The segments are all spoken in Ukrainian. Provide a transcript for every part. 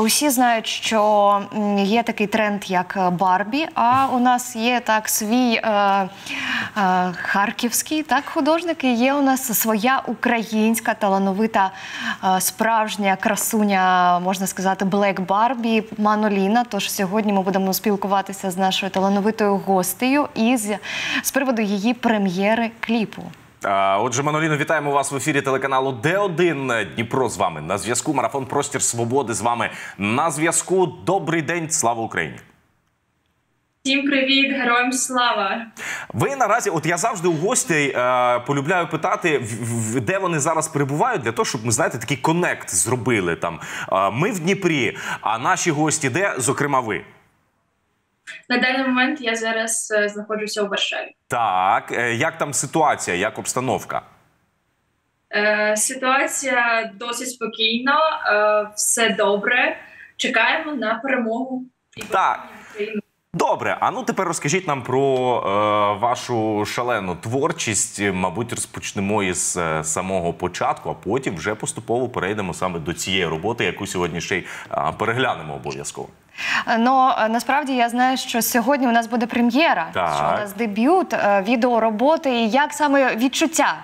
Усі знають, що є такий тренд, як Барбі. А у нас є так свій е, е, харківський так художник. і Є у нас своя українська талановита е, справжня красуня, можна сказати, Блек Барбі Маноліна. Тож сьогодні ми будемо спілкуватися з нашою талановитою гостею із з приводу її прем'єри кліпу. Отже, Маноліно, вітаємо вас в ефірі телеканалу Д1 Дніпро з вами на зв'язку. Марафон Простір Свободи з вами на зв'язку. Добрий день, слава Україні. Всім привіт, героям слава! Ви наразі, от я завжди у гостей е, полюбляю питати, в, в, де вони зараз перебувають, для того, щоб ми знаєте, такий конект зробили там. Е, ми в Дніпрі, а наші гості де, зокрема, ви. На даний момент я зараз е, знаходжуся у Варшаві. Так, е, як там ситуація, як обстановка? Е, Ситуація досить спокійна, е, все добре. Чекаємо на перемогу Так. Добре, а ну тепер розкажіть нам про е, вашу шалену творчість. Мабуть, розпочнемо із е, самого початку, а потім вже поступово перейдемо саме до цієї роботи, яку сьогодні ще й е, переглянемо обов'язково. Ну насправді я знаю, що сьогодні у нас буде прем'єра, що у нас дебют, е, відеороботи. І як саме відчуття?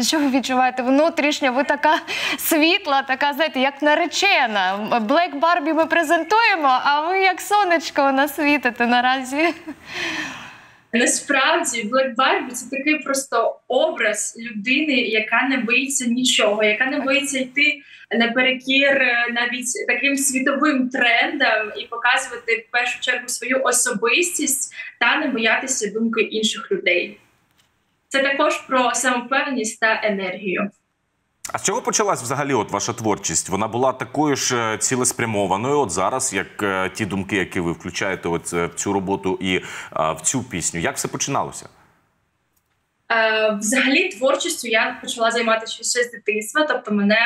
Що ви відчуваєте внутрішньо? Ви така світла, така, знаєте, як наречена. Блек Барбі ми презентуємо, а ви як сонечко у нас світите наразі. Насправді Black Barbie – це такий просто образ людини, яка не боїться нічого, яка не боїться йти наперекір е, навіть таким світовим трендам і показувати в першу чергу свою особистість та не боятися думки інших людей. Це також про самовпевненість та енергію. А з чого почалась взагалі от ваша творчість? Вона була такою ж е, цілеспрямованою, от зараз, як е, ті думки, які ви включаєте от, е, в цю роботу і е, в цю пісню. Як все починалося? Е, Взагалі творчістю я почала займатися ще з дитинства. Тобто мене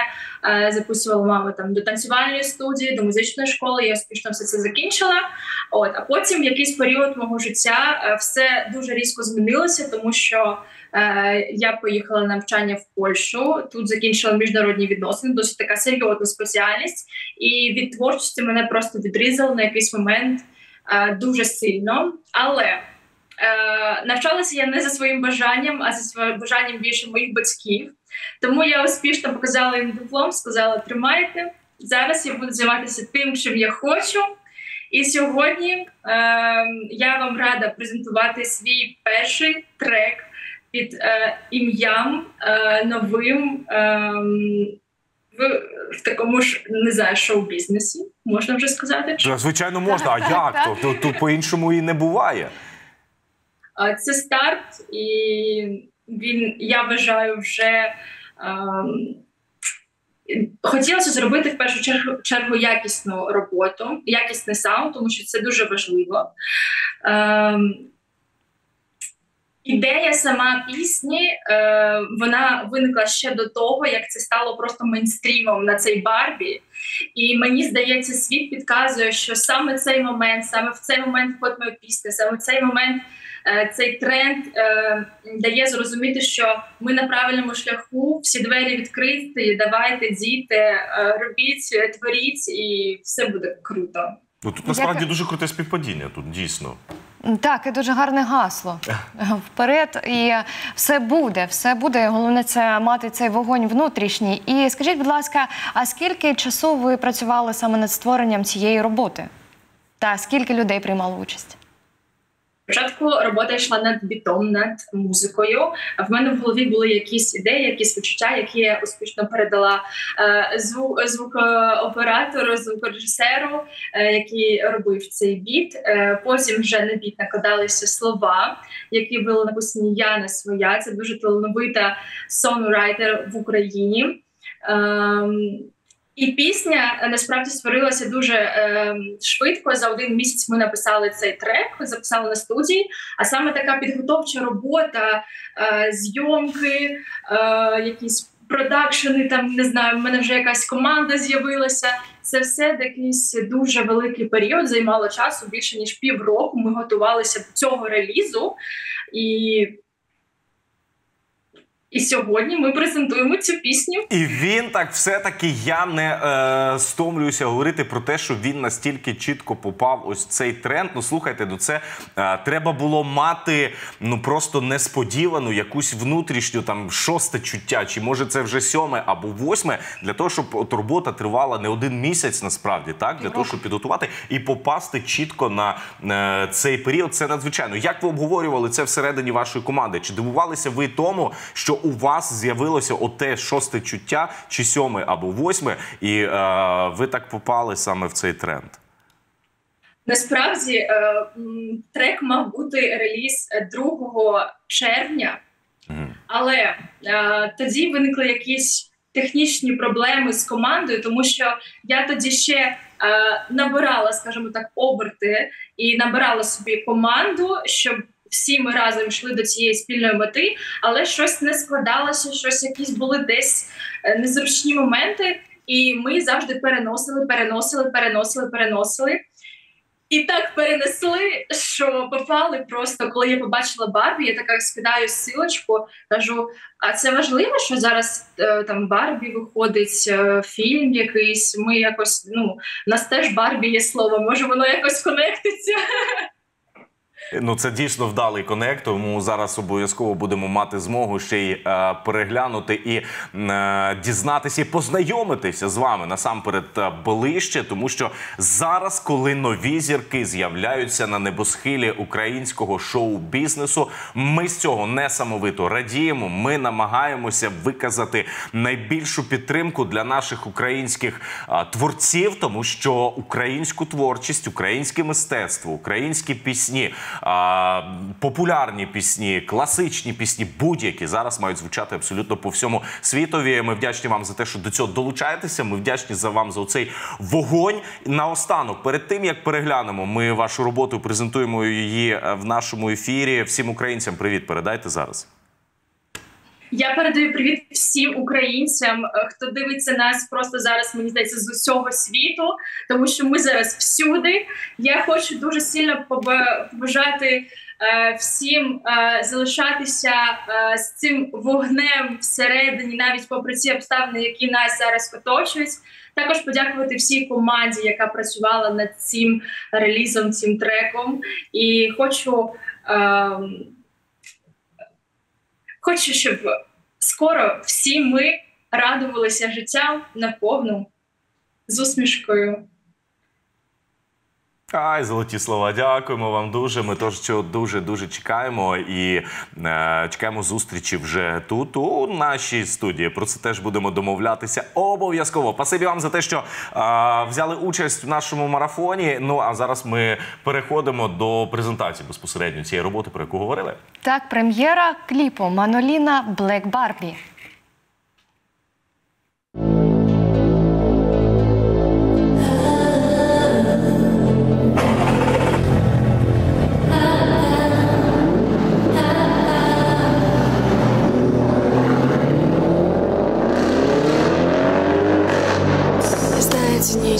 е, записувала мама там до танцювальної студії, до музичної школи. Я успішно все це закінчила. От а потім в якийсь період мого життя е, все дуже різко змінилося, тому що е, я поїхала на навчання в Польщу. Тут закінчила міжнародні відносини, досить така серйозна спеціальність. І від творчості мене просто відрізало на якийсь момент дуже сильно. Але Е, навчалася я не за своїм бажанням, а за своїм бажанням більше моїх батьків. Тому я успішно показала їм диплом, сказала: тримайте. Зараз я буду займатися тим, чим я хочу. І сьогодні е, я вам рада презентувати свій перший трек під е, ім'ям е, новим е, в, в такому ж не знаю, шоу-бізнесі, можна вже сказати. Та, Звичайно, можна. А як то? То, то по-іншому і не буває. Це старт, і він, я вважаю, вже ем, хотілося зробити в першу чергу, чергу якісну роботу, якісний саунд, тому що це дуже важливо. Ем, Ідея сама пісні е, вона виникла ще до того, як це стало просто мейнстрімом на цей Барбі. І мені здається, світ підказує, що саме цей момент, саме в цей момент вход моєї пісні, саме в цей момент цей тренд е, дає зрозуміти, що ми на правильному шляху, всі двері відкриті. Давайте, діти, е, робіть, е, творіть, і все буде круто. Ну тут насправді дуже круте співпадіння. Тут дійсно. Так, і дуже гарне гасло. Вперед, і все буде, все буде. Головне це мати цей вогонь внутрішній. І скажіть, будь ласка, а скільки часу ви працювали саме над створенням цієї роботи? Та скільки людей приймало участь? Спочатку робота йшла над бітом, над музикою. В мене в голові були якісь ідеї, якісь відчуття, які я успішно передала е, звук, звукооператору, звукорежисеру, е, який робив цей біт. Е, потім вже на біт накладалися слова, які були написані Я не своя. Це дуже талановита сонграйтер в Україні. І пісня е, насправді створилася дуже е, швидко. За один місяць ми написали цей трек, записали на студії. А саме така підготовча робота, е, зйомки, е, якісь продакшени. Там не знаю, в мене вже якась команда з'явилася. Це все якийсь дуже великий період займало часу більше ніж півроку. Ми готувалися до цього релізу і. І сьогодні ми презентуємо цю пісню. І він так все-таки я не е, стомлююся говорити про те, що він настільки чітко попав ось цей тренд. Ну слухайте, до це е, треба було мати ну просто несподівану якусь внутрішню там шосте чуття, чи може це вже сьоме або восьме, для того, щоб от робота тривала не один місяць, насправді так для того, щоб підготувати і попасти чітко на е, цей період. Це надзвичайно. Як ви обговорювали це всередині вашої команди? Чи дивувалися ви тому, що у вас з'явилося оте шосте чуття, чи сьоме або восьме, і е, ви так попали саме в цей тренд? Насправді е, трек мав бути реліз е, 2 червня, Мгм. але е, тоді виникли якісь технічні проблеми з командою, тому що я тоді ще е, набирала, скажімо так, оберти і набирала собі команду, щоб всі ми разом йшли до цієї спільної мети, але щось не складалося, щось якісь були десь е, незручні моменти, і ми завжди переносили, переносили, переносили, переносили. І так перенесли, що попали просто, коли я побачила Барбі, я така скидаю силочку, кажу: а це важливо, що зараз е, там Барбі виходить, е, фільм якийсь. Ми якось, ну, в нас теж Барбі є слово, може воно якось конектиться. Ну, це дійсно вдалий конект, тому зараз обов'язково будемо мати змогу ще й е, переглянути і е, дізнатися і познайомитися з вами насамперед е, ближче, тому що зараз, коли нові зірки з'являються на небосхилі українського шоу-бізнесу, ми з цього несамовито радіємо. Ми намагаємося виказати найбільшу підтримку для наших українських е, творців, тому що українську творчість, українське мистецтво, українські пісні популярні пісні, класичні пісні, будь-які зараз мають звучати абсолютно по всьому світові. Ми вдячні вам за те, що до цього долучаєтеся. Ми вдячні за вам за цей вогонь. Наостанок, перед тим як переглянемо, ми вашу роботу презентуємо її е, в нашому ефірі. Всім українцям привіт передайте зараз. Я передаю привіт всім українцям, е, хто дивиться нас просто зараз, мені здається, з усього світу, тому що ми зараз всюди. Я хочу дуже сильно побажати е, всім е, залишатися з цим вогнем всередині, навіть попри ці обставини, які нас зараз оточують. Також подякувати всій команді, яка працювала над цим релізом, цим треком. І хочу. ем, Хочу, щоб скоро всі ми радувалися життям наповну з усмішкою. Ай, золоті слова, дякуємо вам дуже. Ми теж цього дуже дуже чекаємо і е, чекаємо зустрічі вже тут, у нашій студії. Про це теж будемо домовлятися обов'язково. Пасибі вам за те, що е, взяли участь в нашому марафоні. Ну а зараз ми переходимо до презентації безпосередньо цієї роботи, про яку говорили. Так, прем'єра кліпу Маноліна Блек Барбі.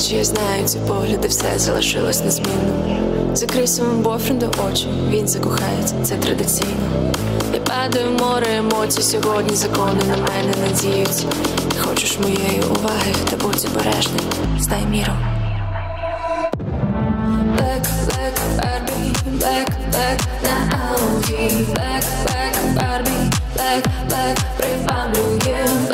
Ніч, я знаю ці погляди, все залишилось незмінно. Закрий своєму бойфренду очі, він закохається, це традиційно. Я падаю море емоцій, сьогодні закони на мене надіються. Ти хочеш моєї уваги, та будь обережним, знай міру. Black, black, Barbie, black, black, на ауді Black, black, Barbie, black, black, приваблює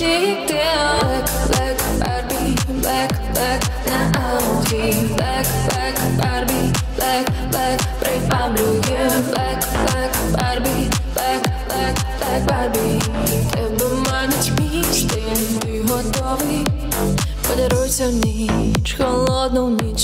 готова втікти Black, black, Barbie, black, black, на ауді Black, black, Barbie, black, black, приваблює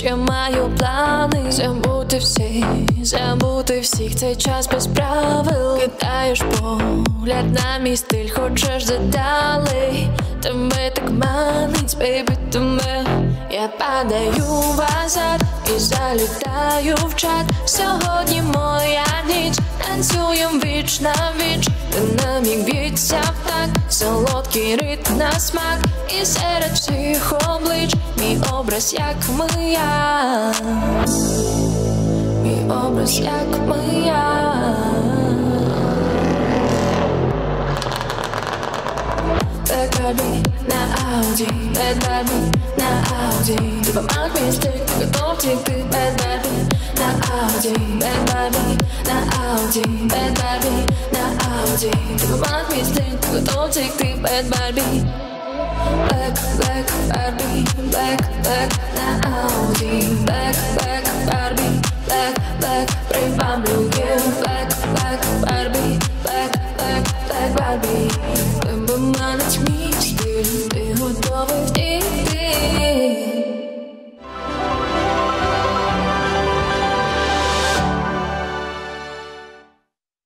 я маю плани. Забути всіх, забути всіх, цей час без правил. Кидаєш погляд на мій стиль, хочеш деталей Тебе так манить, бейбі, тебе Я падаю в азарт і залітаю в чат. Сьогодні моя ніч, танцюєм віч на віч. Динамік б'ється в так солодкий ритм на смак, і серед всіх облич. Мій образ, як моя, мій образ, як моя. Barbie на Ауді, Bad Barbie на Ауді Допомаг мій стик, готов тікти Bad Barbie на Ауді, Bad Barbie на Ауді, Bad Barbie на Ауді Допомаг мій стик, готов тікти Bad Barbie Black, black, Barbie, black, black на Ауді Black, black, Barbie, black, black, приваблює